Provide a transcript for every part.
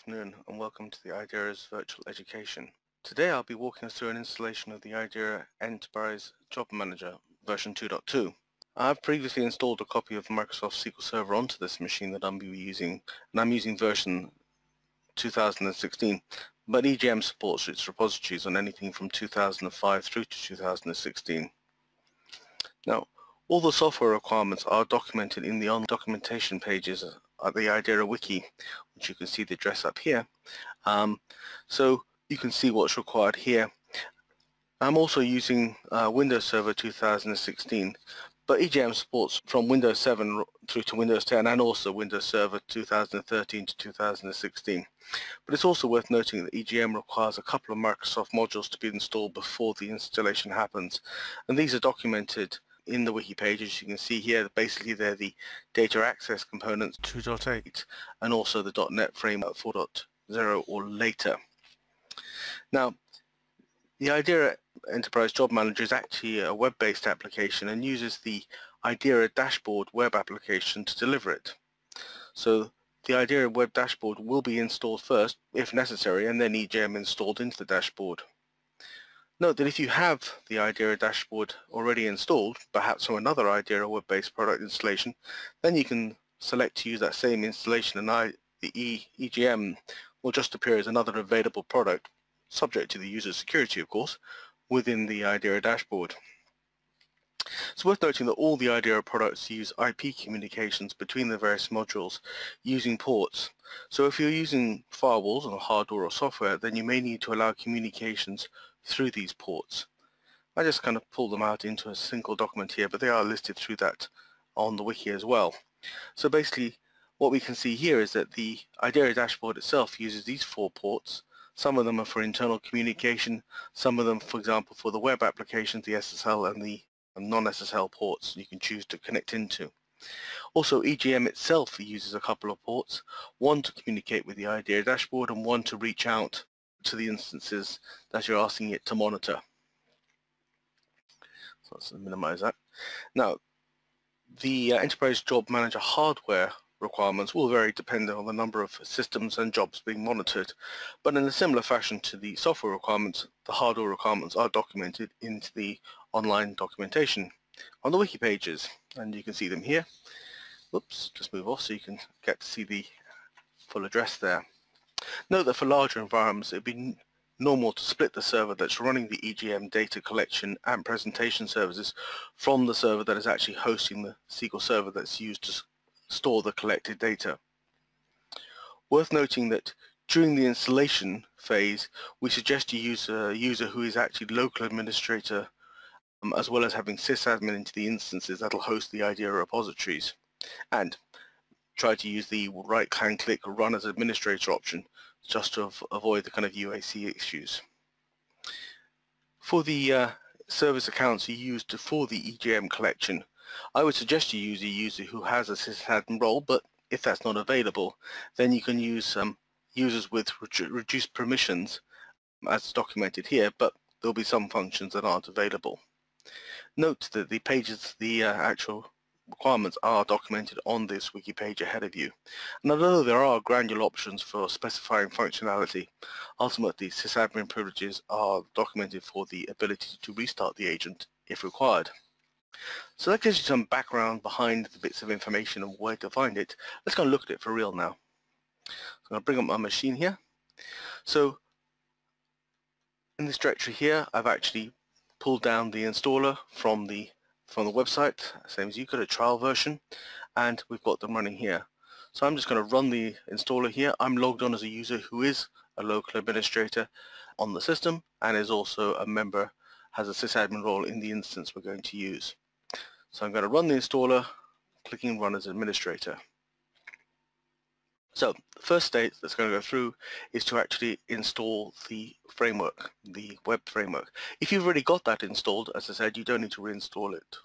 afternoon and welcome to the IDERA's Virtual Education. Today I'll be walking us through an installation of the IDERA Enterprise Job Manager version 2.2. I've previously installed a copy of Microsoft SQL Server onto this machine that I'm using and I'm using version 2016 but EJM supports its repositories on anything from 2005 through to 2016. Now all the software requirements are documented in the on documentation pages at the IDERA wiki, which you can see the address up here. Um, so you can see what's required here. I'm also using uh, Windows Server 2016, but EJM supports from Windows 7 through to Windows 10 and also Windows Server 2013 to 2016. But it's also worth noting that EJM requires a couple of Microsoft modules to be installed before the installation happens, and these are documented in the wiki page as you can see here basically they're the data access components 2.8 and also the .NET framework 4.0 or later. Now the IDERA Enterprise Job Manager is actually a web-based application and uses the IDERA dashboard web application to deliver it. So the IDERA web dashboard will be installed first if necessary and then EJM installed into the dashboard. Note that if you have the IDERA dashboard already installed, perhaps from another IDERA web-based product installation, then you can select to use that same installation and I, the e, EJM will just appear as another available product, subject to the user's security of course, within the IDERA dashboard. It's worth noting that all the IDERA products use IP communications between the various modules using ports. So if you're using firewalls on hardware or software, then you may need to allow communications through these ports. I just kind of pull them out into a single document here, but they are listed through that on the wiki as well. So basically, what we can see here is that the IDERA dashboard itself uses these four ports. Some of them are for internal communication, some of them, for example, for the web applications, the SSL and the non-SSL ports you can choose to connect into. Also, EJM itself uses a couple of ports, one to communicate with the IDERA dashboard and one to reach out to the instances that you're asking it to monitor. So let's minimize that. Now, the uh, Enterprise Job Manager hardware requirements will vary depending on the number of systems and jobs being monitored, but in a similar fashion to the software requirements, the hardware requirements are documented into the online documentation on the wiki pages, and you can see them here. Whoops, just move off so you can get to see the full address there. Note that for larger environments, it would be normal to split the server that's running the EJM data collection and presentation services from the server that is actually hosting the SQL server that's used to store the collected data. Worth noting that during the installation phase, we suggest you use a user who is actually local administrator um, as well as having sysadmin into the instances that'll host the IDERA repositories. And try to use the right hand click run as administrator option just to avoid the kind of UAC issues. For the uh, service accounts you used for the EJM collection, I would suggest you use a user who has a sysadmin role, but if that's not available, then you can use um, users with reduced permissions as documented here, but there'll be some functions that aren't available. Note that the pages, the uh, actual requirements are documented on this wiki page ahead of you. And although there are granular options for specifying functionality, ultimately sysadmin privileges are documented for the ability to restart the agent if required. So that gives you some background behind the bits of information and where to find it. Let's go and look at it for real now. So I'm going to bring up my machine here. So in this directory here, I've actually pulled down the installer from the from the website, same as you could, a trial version, and we've got them running here. So I'm just going to run the installer here. I'm logged on as a user who is a local administrator on the system and is also a member, has a sysadmin role in the instance we're going to use. So I'm going to run the installer, clicking run as administrator. So the first state that's going to go through is to actually install the framework, the web framework. If you've already got that installed, as I said, you don't need to reinstall it.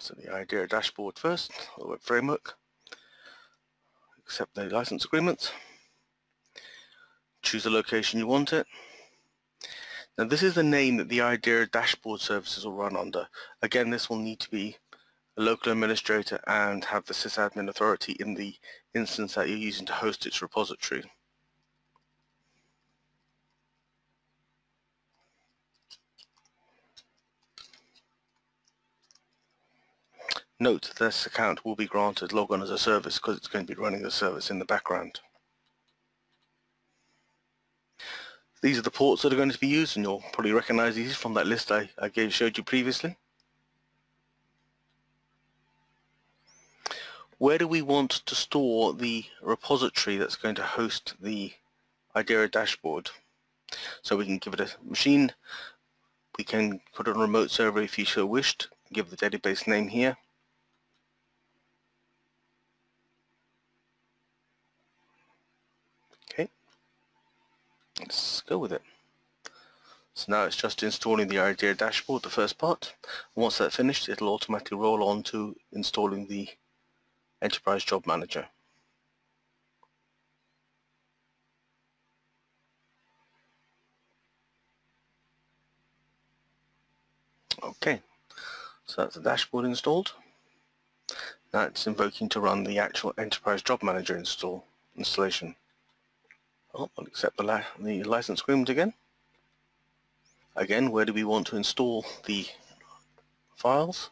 So the IDERA dashboard first, the web framework, accept the license agreement, choose the location you want it, now this is the name that the IDERA dashboard services will run under. Again, this will need to be a local administrator and have the sysadmin authority in the instance that you're using to host its repository. Note this account will be granted logon as a service because it's going to be running the service in the background. These are the ports that are going to be used and you'll probably recognize these from that list I, I gave, showed you previously. Where do we want to store the repository that's going to host the Idera dashboard? So we can give it a machine, we can put it on a remote server if you so wished, give the database name here, Let's go with it. So now it's just installing the IDERA dashboard, the first part. Once that's finished, it'll automatically roll on to installing the Enterprise Job Manager. Okay, so that's the dashboard installed. Now it's invoking to run the actual Enterprise Job Manager install installation. Oh, I'll accept the, li the license agreement again. Again, where do we want to install the files?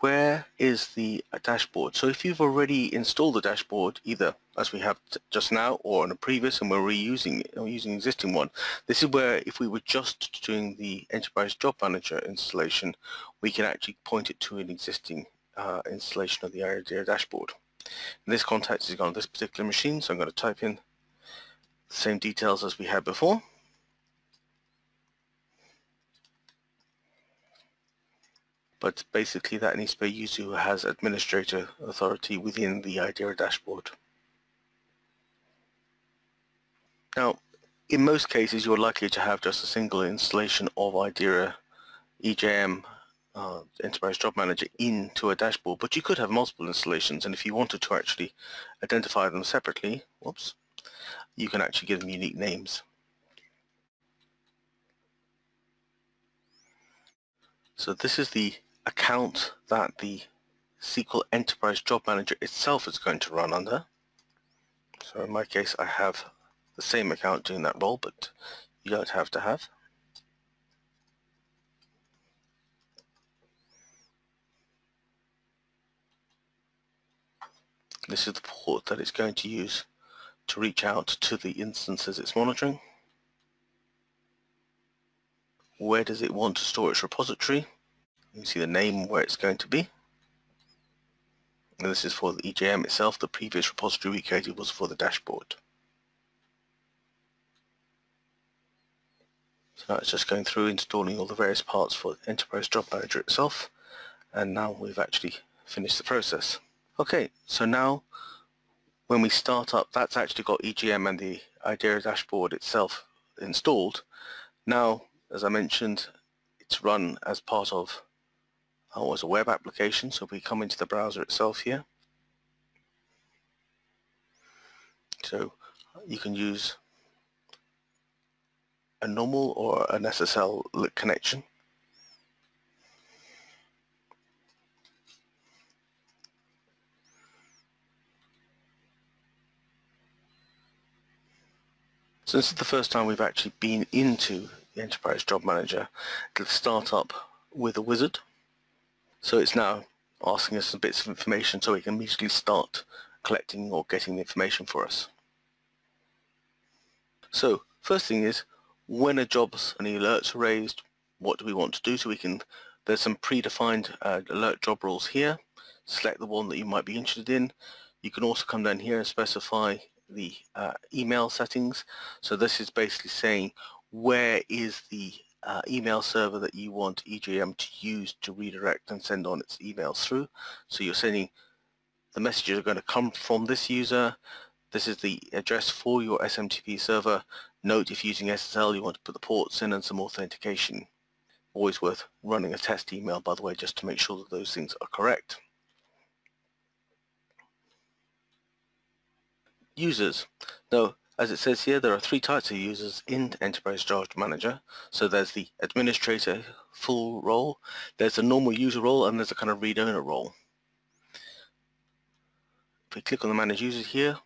Where is the dashboard? So if you've already installed the dashboard, either as we have just now or in a previous and we're reusing it, or using existing one, this is where if we were just doing the Enterprise Job Manager installation, we can actually point it to an existing uh, installation of the Idera dashboard. And this context is on this particular machine, so I'm going to type in same details as we had before. But basically that needs to be a user who has administrator authority within the Idera dashboard. Now, in most cases, you're likely to have just a single installation of Idera EJM uh, Enterprise Job Manager into a dashboard, but you could have multiple installations, and if you wanted to actually identify them separately, whoops, you can actually give them unique names. So this is the account that the SQL Enterprise Job Manager itself is going to run under. So in my case I have the same account doing that role but you don't have to have. This is the port that it's going to use to reach out to the instances it's monitoring. Where does it want to store its repository? You can see the name where it's going to be. And this is for the EJM itself. The previous repository we created was for the dashboard. So now it's just going through installing all the various parts for Enterprise Job Manager itself. And now we've actually finished the process. Okay, so now when we start up, that's actually got EJM and the Idera dashboard itself installed. Now, as I mentioned, it's run as part of oh, as a web application. So if we come into the browser itself here, so you can use a normal or an SSL connection So this is the first time we've actually been into the Enterprise Job Manager. It'll start up with a wizard. So it's now asking us some bits of information so we can immediately start collecting or getting the information for us. So first thing is when a job's and alerts are raised, what do we want to do? So we can, there's some predefined uh, alert job roles here. Select the one that you might be interested in. You can also come down here and specify the uh, email settings. So this is basically saying where is the uh, email server that you want EJM to use to redirect and send on its emails through. So you're sending the messages are going to come from this user. This is the address for your SMTP server. Note if using SSL you want to put the ports in and some authentication. Always worth running a test email by the way just to make sure that those things are correct. Users. Now, As it says here, there are three types of users in Enterprise Job Manager. So there's the administrator full role, there's the normal user role, and there's a kind of read owner role. If we click on the manage users here,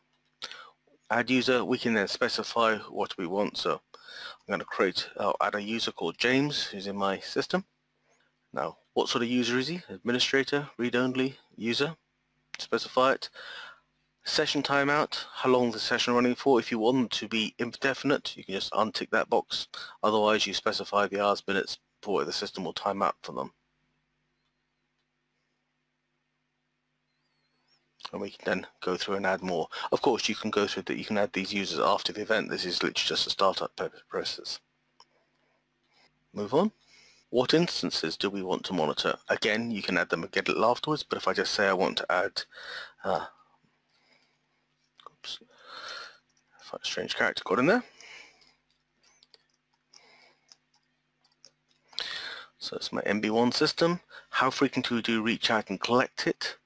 add user, we can then specify what we want. So I'm going to create, I'll add a user called James who's in my system. Now, what sort of user is he? Administrator, read-only, user, specify it. Session timeout, how long the session running for. If you want to be indefinite, you can just untick that box. Otherwise, you specify the hours, minutes for the system will time out for them. and we can then go through and add more. Of course, you can go through that. You can add these users after the event. This is literally just a startup process. Move on. What instances do we want to monitor? Again, you can add them again afterwards, but if I just say I want to add, uh, a strange character got in there. So it's my MB1 system. How frequently do we reach out and collect it?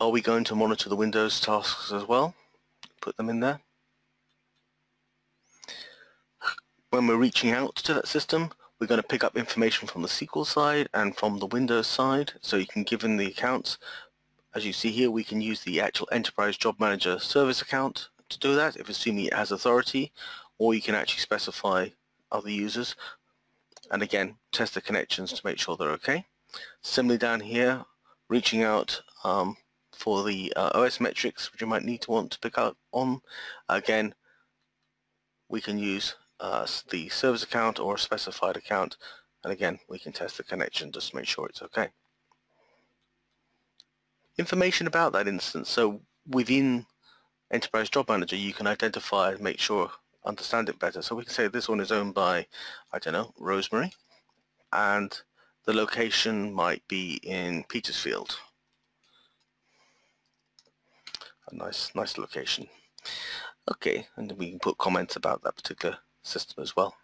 Are we going to monitor the Windows tasks as well? Put them in there. When we're reaching out to that system, we're going to pick up information from the SQL side and from the Windows side. So you can give in the accounts. As you see here, we can use the actual Enterprise Job Manager service account to do that, if assuming it has authority, or you can actually specify other users. And again, test the connections to make sure they're okay. Similarly down here, reaching out um, for the uh, OS metrics which you might need to want to pick up on. Again, we can use uh, the service account or a specified account and again we can test the connection just to make sure it's okay. Information about that instance. So within Enterprise Job Manager you can identify and make sure understand it better. So we can say this one is owned by, I don't know, Rosemary and the location might be in Petersfield a nice nice location okay and then we can put comments about that particular system as well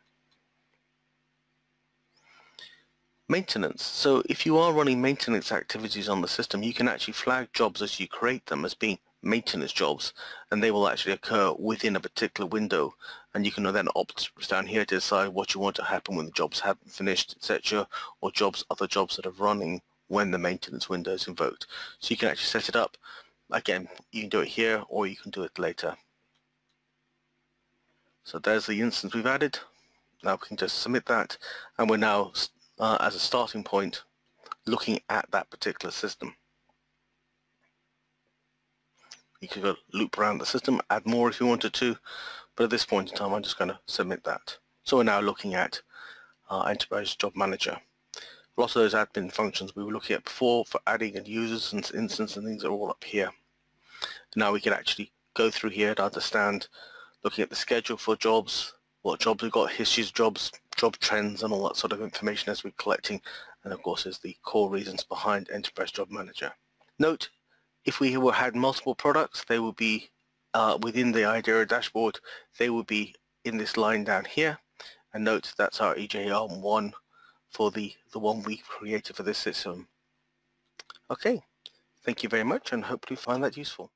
maintenance so if you are running maintenance activities on the system you can actually flag jobs as you create them as being maintenance jobs and they will actually occur within a particular window and you can then opt down here to decide what you want to happen when the jobs have finished etc or jobs other jobs that are running when the maintenance window is invoked so you can actually set it up again, you can do it here or you can do it later. So there's the instance we've added. Now we can just submit that and we're now, uh, as a starting point, looking at that particular system. You could go loop around the system, add more if you wanted to, but at this point in time I'm just going to submit that. So we're now looking at our Enterprise Job Manager. A lot of those admin functions we were looking at before for adding and users and instance and things are all up here. Now we can actually go through here to understand looking at the schedule for jobs, what jobs we've got, histories jobs, job trends and all that sort of information as we're collecting and of course is the core reasons behind Enterprise Job Manager. Note, if we had multiple products, they would be uh, within the IDERA dashboard, they would be in this line down here. And note that's our EJR1 for the, the one we created for this system. Okay, thank you very much and hopefully you find that useful.